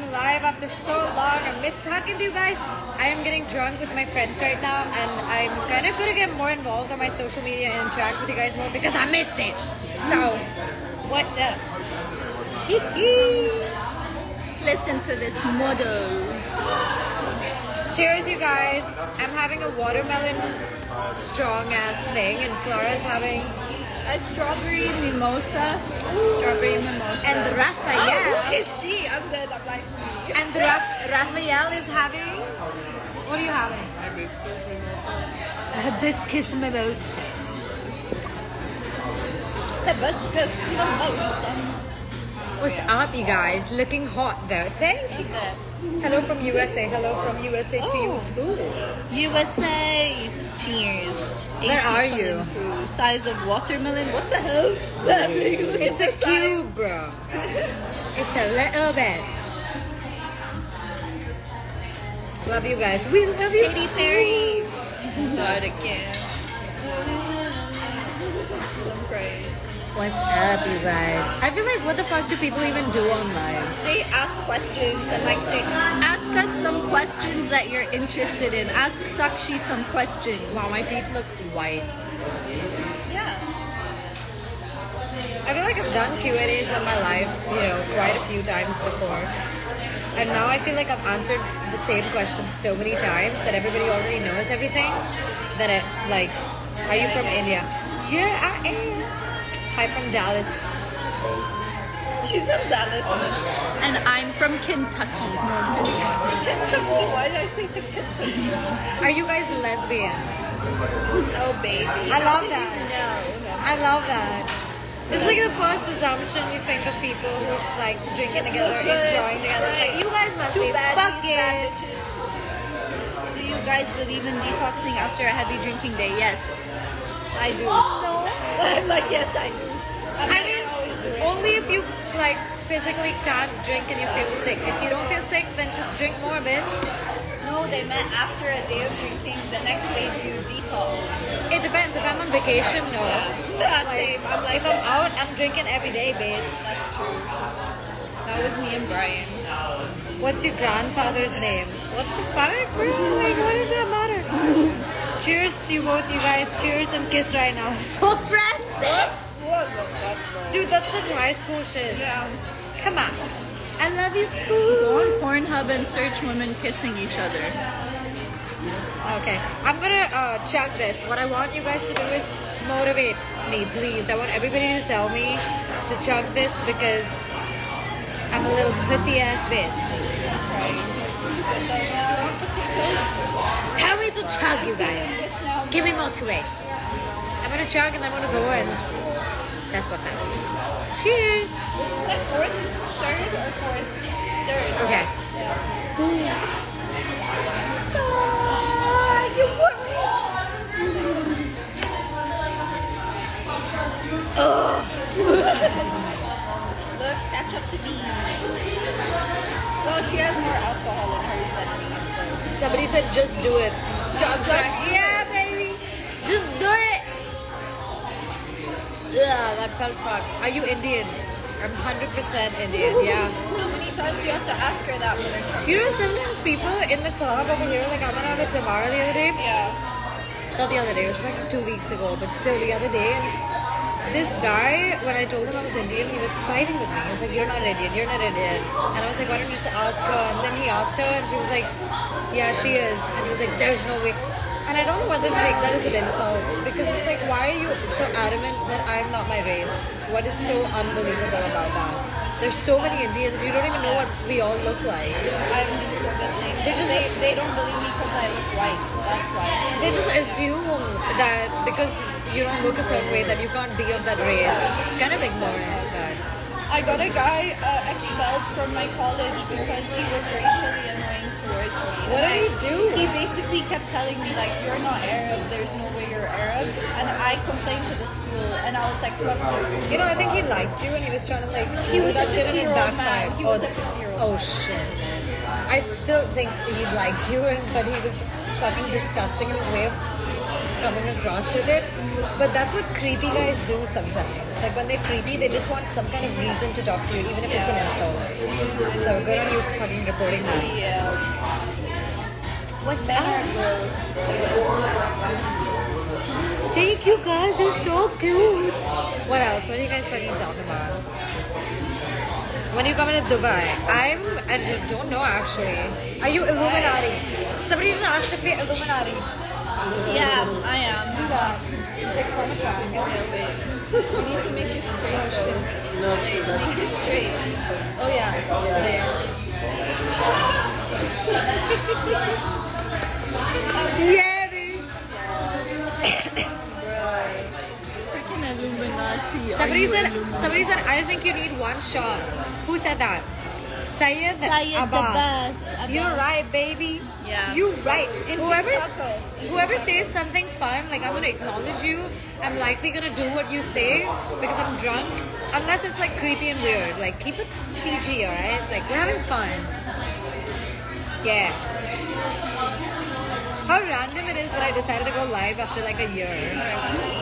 I'm live after so long. I missed talking to you guys. I am getting drunk with my friends right now, and I'm kind of gonna get more involved on my social media and interact with you guys more because I missed it. So, what's up? Listen to this motto. Cheers, you guys. I'm having a watermelon strong ass thing, and Clara's having A strawberry mimosa. Strawberry mimosa. and Oh, Raphael. is she? I'm good. I'm like me. And Raf- Raphael is having. What are you having? Hibiscus mimosa. Hibiscus mimosa. What's up, you guys? Looking hot though. Thank you. Hello from USA. Hello from USA to you Oh. too. USA. Cheers. Where are you? Crew. Size of watermelon. What the hell? That big. It's a cube, bro. It's a little bitch. Love you guys. We love you. Katy Perry. Start again. What's up, you guys? I feel like what the fuck do people even do online? They ask questions and like say, ask us some questions that you're interested in. Ask Sakshi some questions. Wow, my teeth look white. Yeah. I feel like I've done Q&As in my life, you know, quite a few times before. And now I feel like I've answered the same questions so many times that everybody already knows everything. That it, like, are you from India? Yeah, I am. Hi from Dallas. She's from Dallas. And I'm from Kentucky. Kentucky? Why did I say to Kentucky? Are you guys lesbian? Oh, baby. I love that. No. I love that. It's like the first assumption you think of people who's like drinking Just together, enjoying together. It's like you guys must Too be bad fucking. Do you guys believe in detoxing after a heavy drinking day? Yes. I do. No. I'm like, yes, I do. I'm I mean, always do it. only if you like physically can't drink and you feel sick. If you don't feel sick, then just drink more, bitch. No, they meant after a day of drinking, the next day do you detox. It depends. If I'm on vacation, no. Yeah, Like, same. I'm like, if I'm out, I'm drinking every day, bitch. that's true. That was me and Brian. What's your grandfather's name? What the fuck, bro? Like, what does that matter? Cheers to you both, you guys. Cheers and kiss right now. For friends' What the fuck, Dude, that's such high school shit. Yeah. Come on. I love you too. Go on Pornhub and search women kissing each other. Okay, I'm gonna uh, check this. What I want you guys to do is motivate me, please. I want everybody to tell me to chug this because I'm a little pussy ass bitch. Tell chug, you guys. Give me motivation. I'm gonna chug and I'm gonna go and that's what's up. Cheers. This is my fourth, third, or fourth, third. Okay. Yeah. Look, catch up to me. Well, she has more alcohol in hers than me, so. Somebody said just do it. Chug, chug. Yeah, baby. Just do it. Yeah, that felt fucked. Are you Indian? I'm 100% Indian, yeah. How many times do you have to ask her that when they're You know, sometimes people in the club over here, like I went out with Tamara the other day. Yeah. Not the other day, it was like two weeks ago, but still the other day. And this guy, when I told him I was Indian, he was fighting with me. He was like, You're not Indian, you're not Indian. And I was like, Why don't you just ask her? And then he asked her, and she was like, Yeah, she is. And he was like, There's no way. And I don't know whether take that as an insult because it's like, why are you so adamant that I'm not my race? What is so unbelievable about that? There's so many Indians, you don't even know what we all look like. I'm into this thing. They They, just- they, they don't believe me because I look white. That's why. They just assume that because you don't look a certain way that you can't be of that race. It's kind of ignorant, but I got a guy uh, expelled from my college because he was racially annoying towards me. What did he I- do? He basically kept telling me like, "You're not Arab. There's no way you're Arab." And I complained school, and I was like, "Fuck you." you know, I think he liked you and he was trying to like He was that a shit and it 50-year-old backfired. man. He oh, a 50-year-old oh shit. I still think he liked you, and but he was fucking disgusting in his way of coming across with it. But that's what creepy guys do sometimes. Like when they're creepy, they just want some kind of reason to talk to you, even if it's an insult. So good on you fucking reporting that. Yeah. What's Men are gross, bro. Thank you guys, you're so cute. What else? What are you guys fucking talking about? When you coming to Dubai? I'm, I don't know actually. Are you Illuminati? Somebody just asked if you're Illuminati. Yeah, I am. Do It's like from a. Okay, wait. We need to make it straight. Oh shit. Wait, make it straight. Oh yeah, there. Yeah, bitch. Freaking Illuminati. Are Somebody you said, somebody said, I think you need one shot. Who said that? Syed Abbas. Abbas. You're right, baby. Yeah. You right. Whoever whoever says something fun, like I'm gonna acknowledge you. I'm likely gonna do what you say because I'm drunk. Unless it's like creepy and weird. Like keep it PG, alright? Like we're having fun. Yeah. How random it is that I decided to go live after like a year.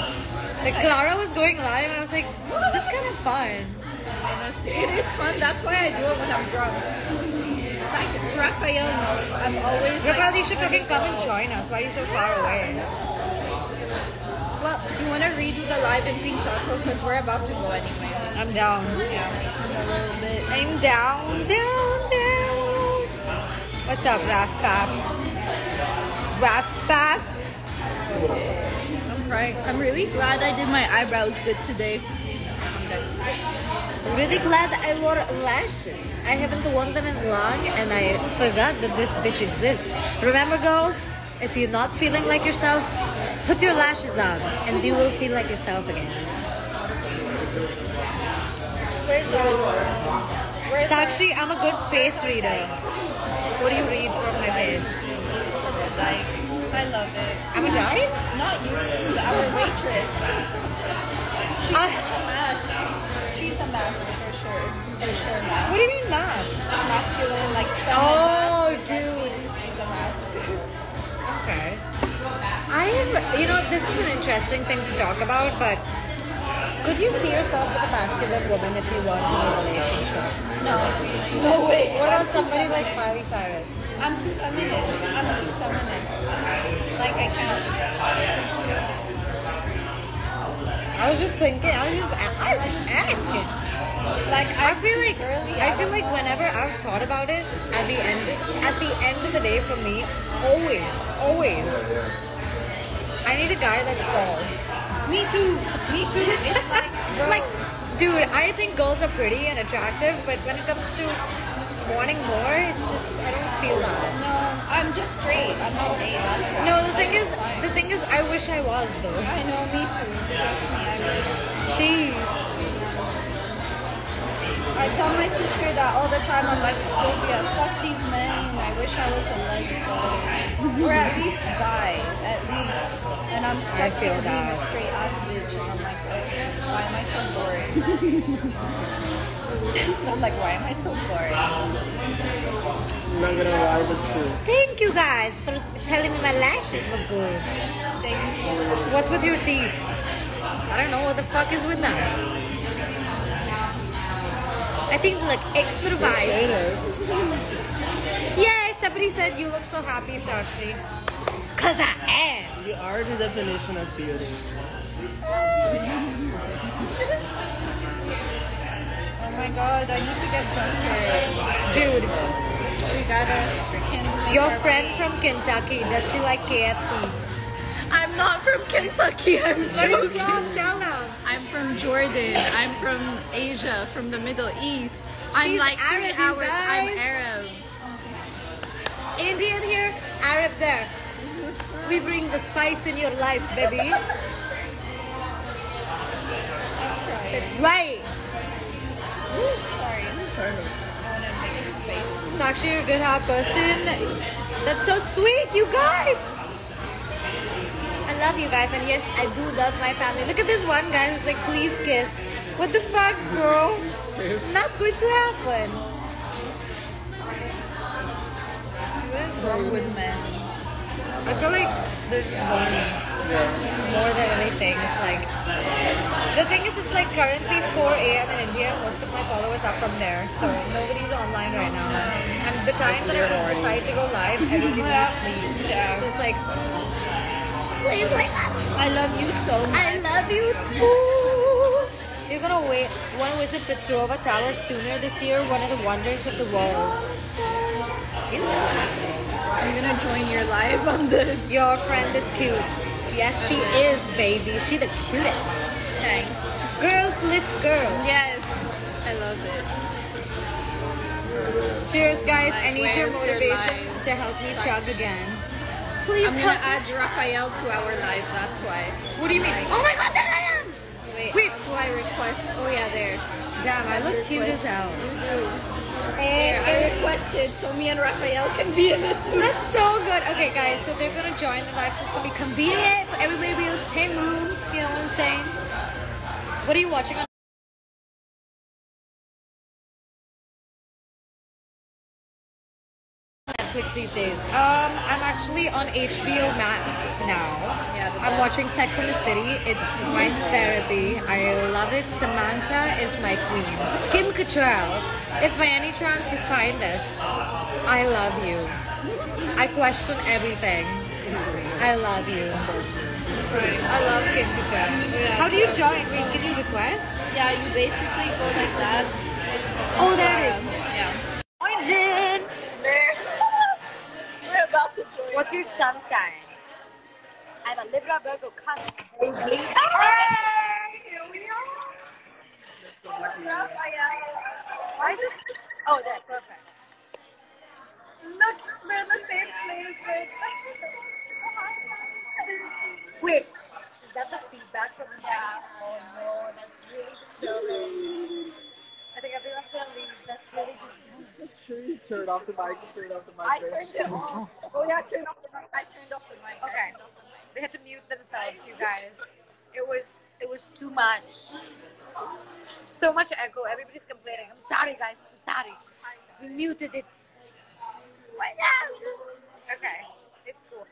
Like Clara was going live and I was like, this is kind of fun. Honestly, it is fun. That's why I do it when I'm drunk. Like Raphael knows, I'm always Rafael, like, you should fucking come and join us. Why are you so far away? Well, do you want to redo the live in Pink Taco? Because we're about to go anyway. I'm down. Yeah, a little bit. I'm down, down, down. What's up, Rafaf? Rafaf? I'm crying. I'm really glad I did my eyebrows good today. I'm Really glad I wore lashes. I haven't worn them in long and I forgot that this bitch exists. Remember, girls? If you're not feeling like yourself, put your lashes on and you will feel like yourself again. Where's. Where's Sakshi, I'm a good face reader. What do you read from my face? She's such a dyke. I love it. I'm a dyke? You, our waitress. She's I- such a mask. She's a mask for sure. For sure mask. What do you mean mask? Masculine, like Oh, mask. dude. She's a mask. Okay. I have, you know, this is an interesting thing to talk about, but could you see yourself with a masculine woman if you weren't in a relationship? No. No way. What about somebody like Miley Cyrus? I'm too feminine. I'm too feminine. Like I can't. I was just thinking, I was just, I was just asking. Like I feel like. I feel like whenever I've thought about it, at the end at the end of the day for me, always, always, I need a guy that's tall. Me too. Me too. It's like Like, dude, I think girls are pretty and attractive, but when it comes to wanting more, it's just I don't feel that. no, I'm just straight. I'm not gay. That's why. No, the Like, thing is, fine. the thing is, I wish I was though. I know. Me too. Trust me. I wish. Jeez. I tell my sister that all the time. I'm like, Sylvia, fuck these men. I wish I was a lesbian. or at least bi. At least. And I'm stuck here being that. a straight ass bitch. And I'm like, oh, why am I so boring? I'm like, why am I so boring? I'm not gonna lie, but true. Thank you guys for telling me my lashes look good. Thank you. What's with your teeth? I don't know what the fuck is with them. I think they look extra Say vibes. that. Yay! Somebody said you look so happy, Sakshi. Cause I am. You are the definition of beauty. Oh my god, I need to get drunker. Dude, We gotta freaking. your friend way. from Kentucky, does she like KFC? I'm not from Kentucky. I'm Where are you joking. from? Tell them. I'm from Jordan. I'm from Asia, from the Middle East. I'm She's like Arab, three hours. I'm. Arab. Indian here, Arab there. We bring the spice in your life, baby. That's right. Sorry. I want to make a space. Sakshi, you're a good heart person. That's so sweet, you guys. I love you guys, and yes, I do love my family. Look at this one guy who's like, please kiss. What the fuck, bro? Not going to happen. What is wrong with men? I feel like they're just horny. Yeah. more than anything. It's like the thing is, it's like currently 4 a.m. in India. and Most of my followers are from there, so nobody's online right now. And the time that I would decide to go live, everybody will Yeah. sleep. Yeah. So it's like, mm, please wake up. I love you so much. I love you too. You're gonna wait. Want to visit Petrova Tower sooner this year? One of the wonders of the world. I'm gonna join your live on the Your friend is cute. Yes, she uh-huh. is, baby. She the cutest. Thanks. Girls lift girls. Yes. I love it. Cheers, guys. I need your motivation to help me chug again. Please I'm gonna add Raphael to our live, that's why. What do you mean? Like- oh my god, there I am! Wait, Wait. do I request? Oh yeah, there. Damn, I look cute as hell. You do. There, I requested so me and Raphael can be in it too. That's so good. Okay, guys, so they're gonna join the live, so it's gonna be convenient for everybody to be in the same room. You know what I'm saying? What are you watching on? These days. Um, I'm actually on HBO Max now. Yeah, I'm watching Sex in the City. It's my therapy. I love it. Samantha is my queen. Kim Cattrall. If by any chance you find this, I love you. I question everything. I love you. I love Kim Cattrall. How do you join? Wait, can you request? Yeah, you basically go like that. Oh, there it is. Yeah. What's your sun sign? I'm a Libra Virgo cousin. Hey, here we are. Why is it? Oh, there, perfect. Look, we're in the same place. Wait, is that the feedback from the yeah. Oh no, that's really disturbing. I think everyone's gonna leave. That's really disturbing. Make sure you turn off the mic. Turn off the mic. I turned it off. Oh yeah, turn off the mic. I turned off the mic. Okay, they had to mute themselves, you guys. It was it was too much. So much echo. Everybody's complaining. I'm sorry, guys. I'm sorry. We muted it. Okay, it's cool.